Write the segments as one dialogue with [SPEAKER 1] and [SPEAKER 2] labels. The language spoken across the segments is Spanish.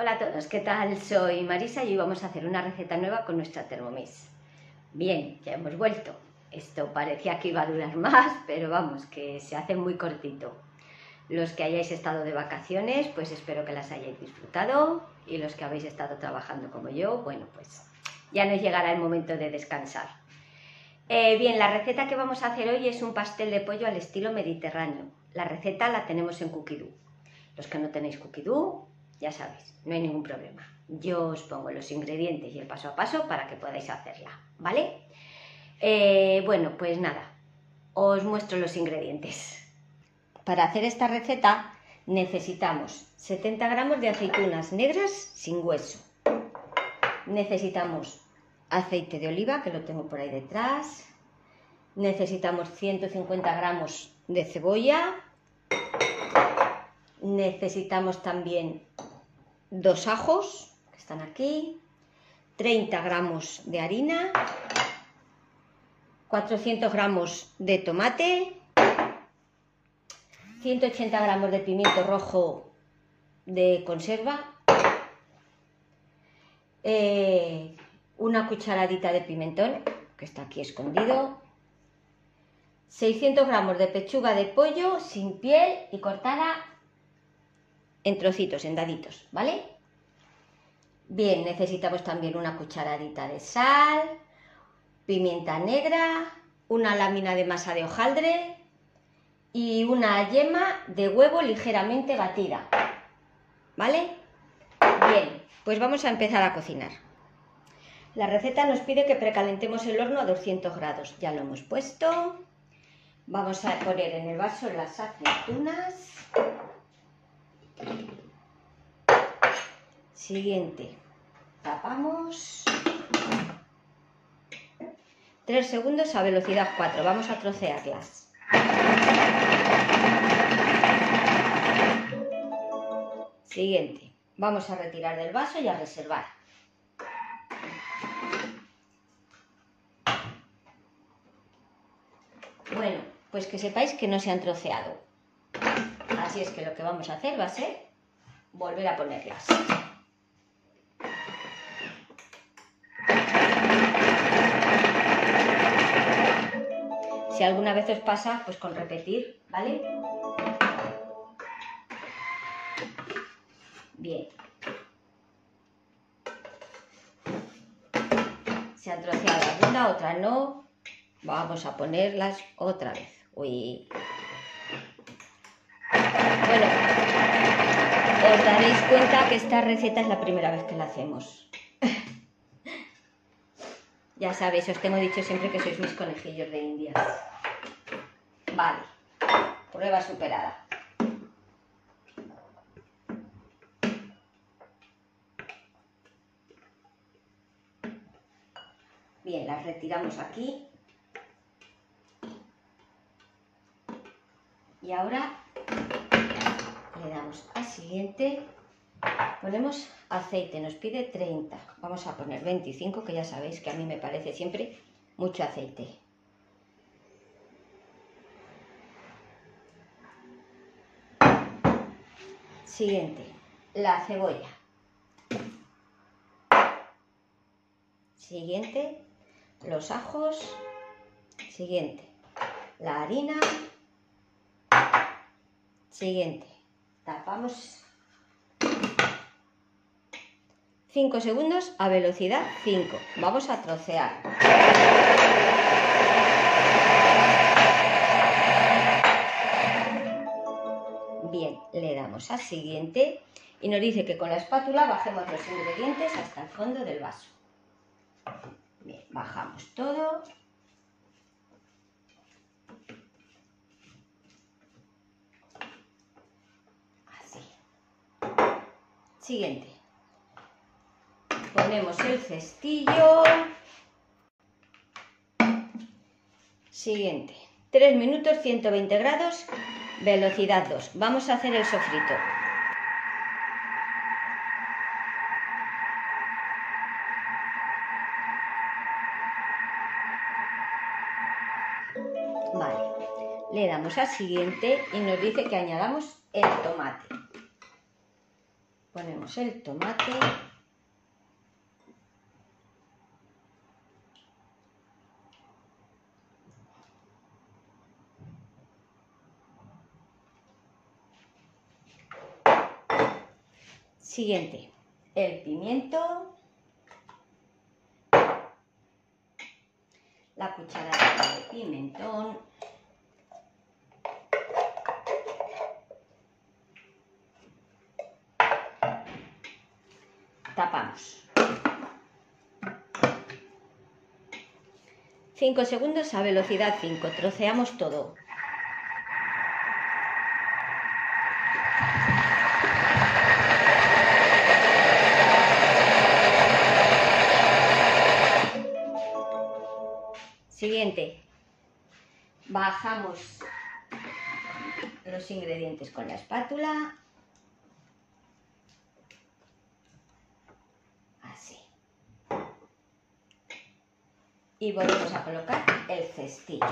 [SPEAKER 1] Hola a todos, ¿qué tal? Soy Marisa y hoy vamos a hacer una receta nueva con nuestra Thermomix. Bien, ya hemos vuelto. Esto parecía que iba a durar más, pero vamos, que se hace muy cortito. Los que hayáis estado de vacaciones, pues espero que las hayáis disfrutado y los que habéis estado trabajando como yo, bueno, pues ya nos llegará el momento de descansar. Eh, bien, la receta que vamos a hacer hoy es un pastel de pollo al estilo mediterráneo. La receta la tenemos en Cookidoo. Los que no tenéis Cookidoo, ya sabéis, no hay ningún problema. Yo os pongo los ingredientes y el paso a paso para que podáis hacerla, ¿vale? Eh, bueno, pues nada, os muestro los ingredientes. Para hacer esta receta necesitamos 70 gramos de aceitunas negras sin hueso. Necesitamos aceite de oliva, que lo tengo por ahí detrás. Necesitamos 150 gramos de cebolla. Necesitamos también dos ajos, que están aquí. 30 gramos de harina. 400 gramos de tomate. 180 gramos de pimiento rojo de conserva. Eh, una cucharadita de pimentón, que está aquí escondido, 600 gramos de pechuga de pollo sin piel y cortada en trocitos, en daditos, ¿vale? Bien, necesitamos también una cucharadita de sal, pimienta negra, una lámina de masa de hojaldre y una yema de huevo ligeramente batida, ¿vale? Bien, pues vamos a empezar a cocinar. La receta nos pide que precalentemos el horno a 200 grados. Ya lo hemos puesto. Vamos a poner en el vaso las aceitunas. Siguiente. Tapamos. 3 segundos a velocidad 4. Vamos a trocearlas. Siguiente. Vamos a retirar del vaso y a reservar. Bueno, pues que sepáis que no se han troceado. Así es que lo que vamos a hacer va a ser volver a ponerlas. Si alguna vez os pasa, pues con repetir, ¿vale? Bien. Se han troceado alguna, otra no. Vamos a ponerlas otra vez. Uy. Bueno, os daréis cuenta que esta receta es la primera vez que la hacemos. ya sabéis, os tengo dicho siempre que sois mis conejillos de indias. Vale, prueba superada. Bien, las retiramos aquí. Y ahora le damos a siguiente, ponemos aceite, nos pide 30, vamos a poner 25, que ya sabéis que a mí me parece siempre mucho aceite. Siguiente, la cebolla. Siguiente, los ajos. Siguiente, la harina Siguiente. Tapamos 5 segundos a velocidad 5. Vamos a trocear. Bien, le damos a siguiente y nos dice que con la espátula bajemos los ingredientes hasta el fondo del vaso. Bien, bajamos todo. Siguiente. Ponemos el cestillo. Siguiente. 3 minutos, 120 grados, velocidad 2. Vamos a hacer el sofrito. Vale. Le damos a siguiente y nos dice que añadamos el tomate. Ponemos el tomate. Siguiente, el pimiento. La cucharada de pimentón. Tapamos. 5 segundos a velocidad 5, troceamos todo. Siguiente. Bajamos los ingredientes con la espátula. Y volvemos a colocar el cestillo.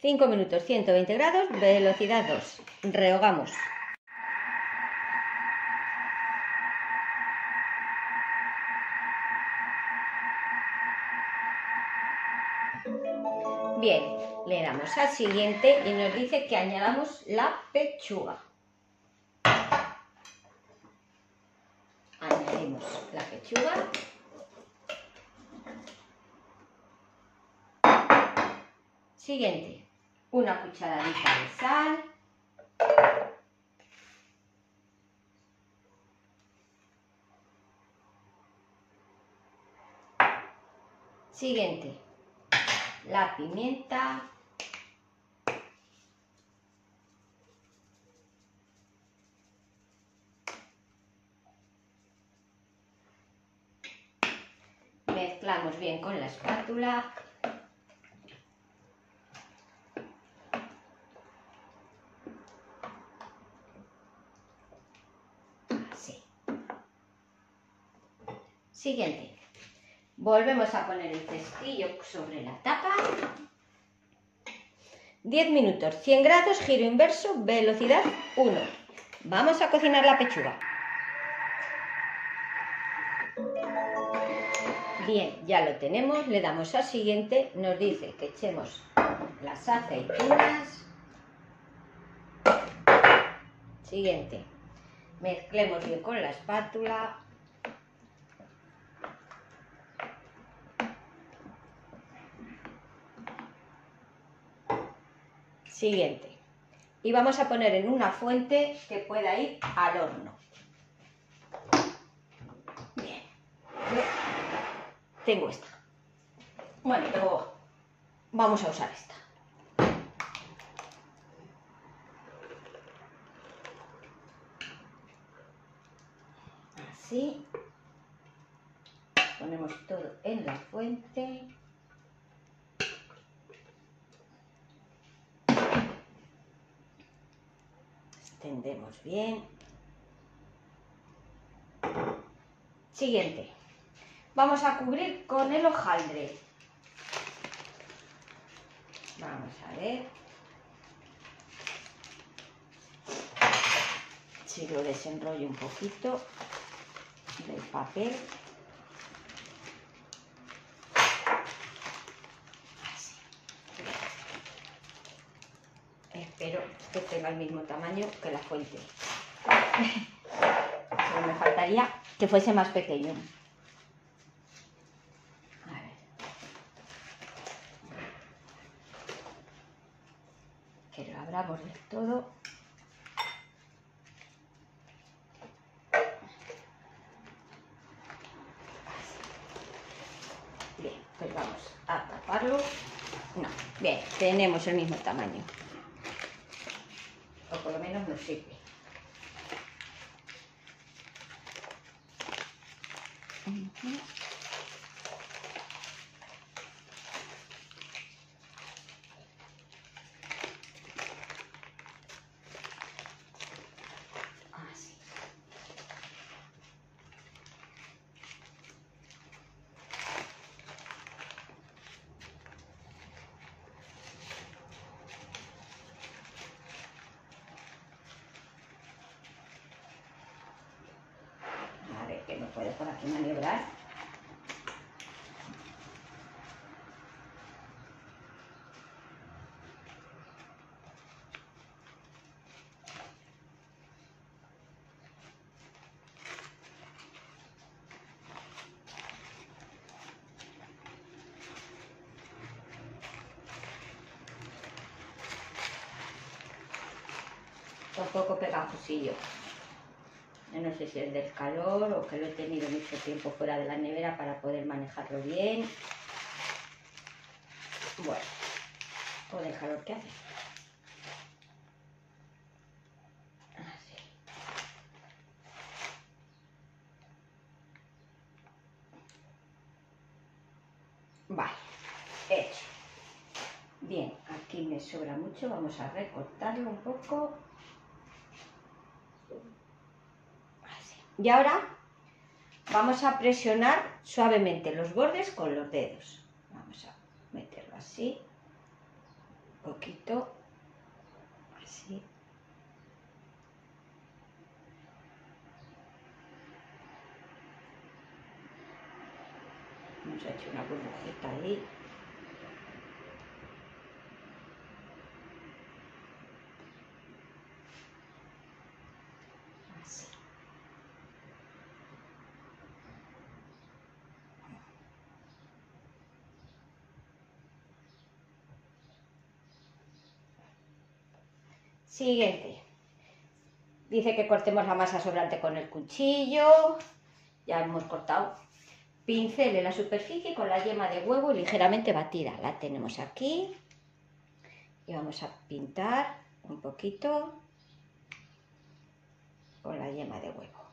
[SPEAKER 1] 5 minutos, 120 grados, velocidad 2. Rehogamos. Bien, le damos al siguiente y nos dice que añadamos la pechuga. La pechuga Siguiente, una cucharadita de sal. Siguiente, la pimienta. Bien con la espátula. Siguiente. Volvemos a poner el cestillo sobre la tapa. 10 minutos, 100 grados, giro inverso, velocidad 1. Vamos a cocinar la pechuga. Bien, ya lo tenemos, le damos a siguiente, nos dice que echemos las aceitunas. Siguiente, mezclemos bien con la espátula. Siguiente. Y vamos a poner en una fuente que pueda ir al horno. Bien. Tengo esta. Bueno, vamos a usar esta. Así. Ponemos todo en la fuente. Tendemos bien. Siguiente. Vamos a cubrir con el hojaldre. Vamos a ver. Si lo desenrollo un poquito del papel. Espero que tenga el mismo tamaño que la fuente. Me faltaría que fuese más pequeño. A ver. Que lo abramos del todo. Bien, pues vamos a taparlo. No, bien, tenemos el mismo tamaño por lo menos nos sirve. Puedo por aquí maniobrar. un poco pegajosillo. No sé si es del calor o que lo he tenido mucho tiempo fuera de la nevera para poder manejarlo bien. Bueno, o del calor que hace. Así. Vale, hecho. Bien, aquí me sobra mucho, vamos a recortarlo un poco. Y ahora vamos a presionar suavemente los bordes con los dedos. Vamos a meterlo así, un poquito, así. Hemos hecho una burbujita ahí. Siguiente. Dice que cortemos la masa sobrante con el cuchillo. Ya hemos cortado. Pincel en la superficie con la yema de huevo ligeramente batida. La tenemos aquí. Y vamos a pintar un poquito con la yema de huevo.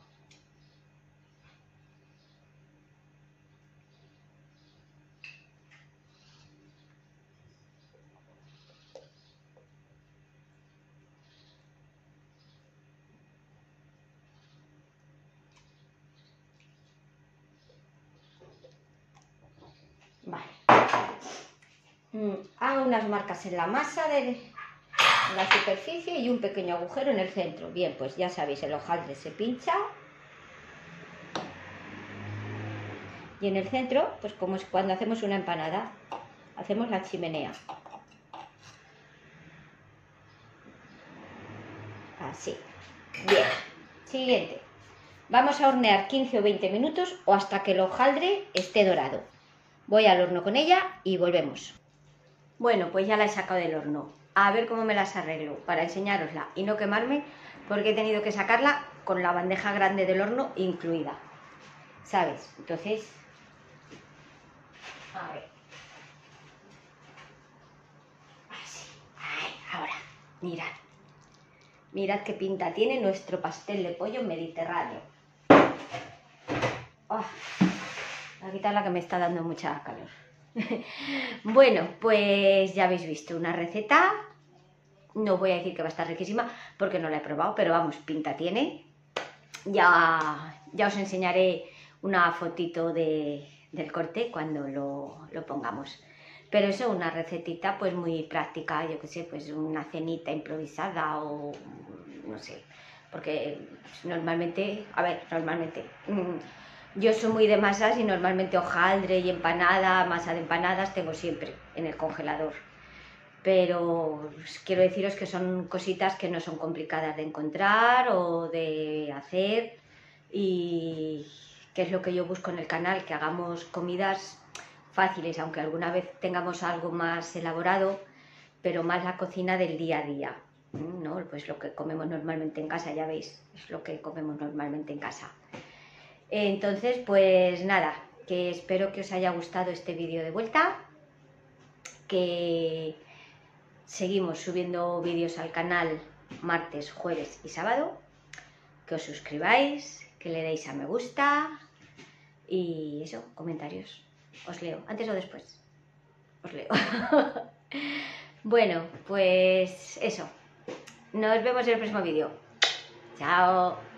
[SPEAKER 1] Mm, hago unas marcas en la masa de la superficie y un pequeño agujero en el centro. Bien, pues ya sabéis, el hojaldre se pincha. Y en el centro, pues como es cuando hacemos una empanada, hacemos la chimenea. Así. Bien. Siguiente. Vamos a hornear 15 o 20 minutos o hasta que el hojaldre esté dorado. Voy al horno con ella y volvemos. Bueno, pues ya la he sacado del horno. A ver cómo me las arreglo para enseñarosla y no quemarme porque he tenido que sacarla con la bandeja grande del horno incluida. ¿Sabes? Entonces, a ver. Así. ahora, mirad. Mirad qué pinta tiene nuestro pastel de pollo mediterráneo. Oh, la que me está dando mucha calor. bueno, pues ya habéis visto una receta. No voy a decir que va a estar riquísima porque no la he probado, pero vamos, pinta tiene. Ya, ya os enseñaré una fotito de, del corte cuando lo, lo, pongamos. Pero eso, una recetita pues muy práctica, yo que sé, pues una cenita improvisada o no sé. Porque normalmente, a ver, normalmente... Mm, yo soy muy de masas y normalmente hojaldre y empanada, masa de empanadas tengo siempre en el congelador. Pero pues, quiero deciros que son cositas que no son complicadas de encontrar o de hacer y que es lo que yo busco en el canal, que hagamos comidas fáciles, aunque alguna vez tengamos algo más elaborado, pero más la cocina del día a día. ¿no? Pues lo que comemos normalmente en casa, ya veis, es lo que comemos normalmente en casa. Entonces, pues nada, que espero que os haya gustado este vídeo de vuelta, que seguimos subiendo vídeos al canal martes, jueves y sábado, que os suscribáis, que le deis a me gusta y eso, comentarios. Os leo, antes o después. Os leo. bueno, pues eso. Nos vemos en el próximo vídeo. Chao.